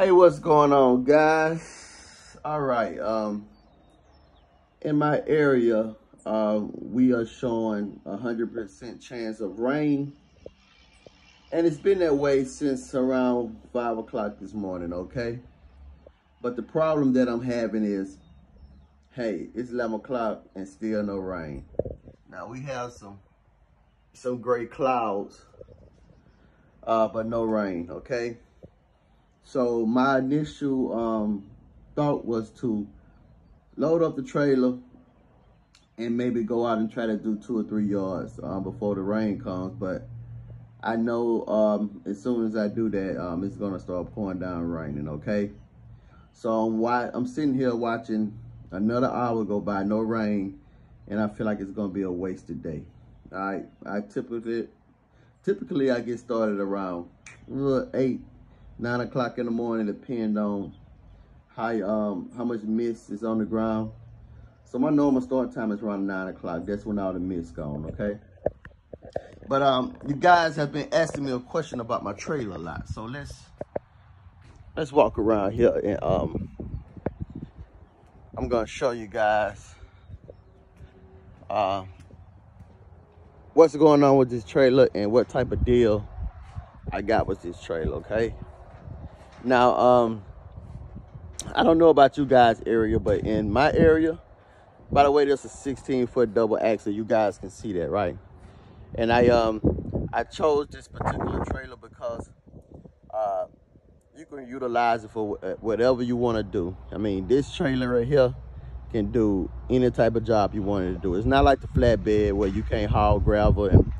Hey, what's going on, guys? All right, um, in my area, uh, we are showing a 100% chance of rain. And it's been that way since around 5 o'clock this morning, okay? But the problem that I'm having is, hey, it's 11 o'clock and still no rain. Now, we have some, some gray clouds, uh, but no rain, okay? So my initial um, thought was to load up the trailer and maybe go out and try to do two or three yards um, before the rain comes. But I know um, as soon as I do that, um, it's gonna start pouring down raining, okay? So I'm, I'm sitting here watching another hour go by, no rain, and I feel like it's gonna be a wasted day. Right, I typically, typically I get started around eight, nine o'clock in the morning, depending on how um how much mist is on the ground. So my normal start time is around nine o'clock. That's when all the mist gone, okay? But um, you guys have been asking me a question about my trailer a lot. So let's let's walk around here and um I'm gonna show you guys uh what's going on with this trailer and what type of deal I got with this trailer, okay? Now, um, I don't know about you guys' area, but in my area, by the way, there's a 16 foot double axle. You guys can see that, right? And I um I chose this particular trailer because uh, you can utilize it for uh, whatever you want to do. I mean, this trailer right here can do any type of job you wanted to do. It's not like the flatbed where you can't haul gravel and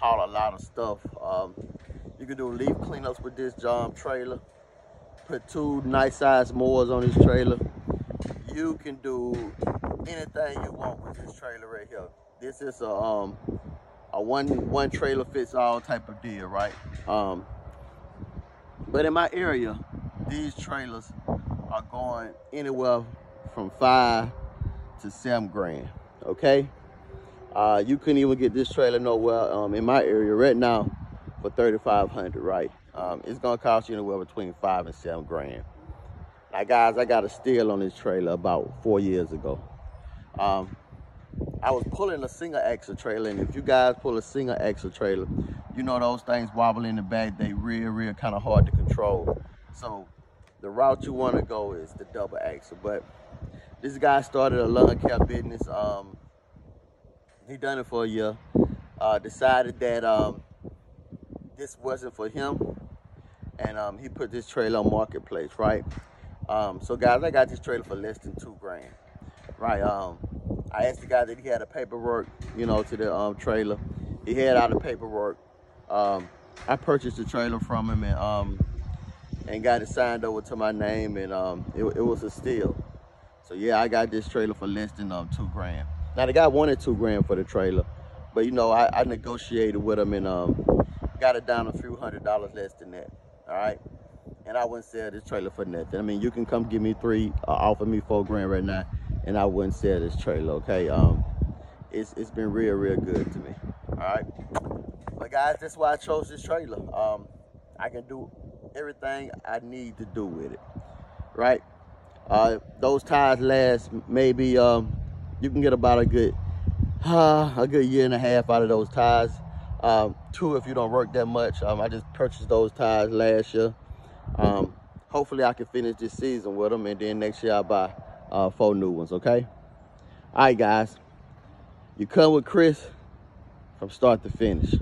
haul a lot of stuff. Um, you can do leaf cleanups with this job trailer put two nice size mowers on this trailer. You can do anything you want with this trailer right here. This is a um a one one trailer fits all type of deal, right? Um, but in my area, these trailers are going anywhere from five to seven grand. Okay. Uh, you couldn't even get this trailer nowhere um, in my area right now for 3500 right um, it's gonna cost you anywhere between five and seven grand. Now guys, I got a steal on this trailer about four years ago. Um, I was pulling a single axle trailer, and if you guys pull a single axle trailer, you know those things wobble in the back, they real, real kind of hard to control. So the route you wanna go is the double axle. But this guy started a lawn care business. Um, he done it for a year. Uh, decided that um, this wasn't for him and um, he put this trailer on marketplace, right? Um, so guys, I got this trailer for less than two grand, right? Um, I asked the guy that he had a paperwork, you know, to the um, trailer. He had all the paperwork. Um, I purchased the trailer from him and um, and got it signed over to my name, and it, it was a steal. So yeah, I got this trailer for less than two grand. Now the guy wanted two grand for the trailer, but you know I, I negotiated with him and got it down a few hundred dollars less than that all right? And I wouldn't sell this trailer for nothing. I mean, you can come give me three, uh, offer me four grand right now, and I wouldn't sell this trailer, okay? Um, it's, it's been real, real good to me, all right? But guys, that's why I chose this trailer. Um, I can do everything I need to do with it, right? Uh, those tires last maybe, um, you can get about a good, uh, a good year and a half out of those tires. Um, two, if you don't work that much. Um, I just purchased those tires last year. Um, hopefully I can finish this season with them and then next year I'll buy uh, four new ones, okay? All right, guys. You come with Chris from start to finish.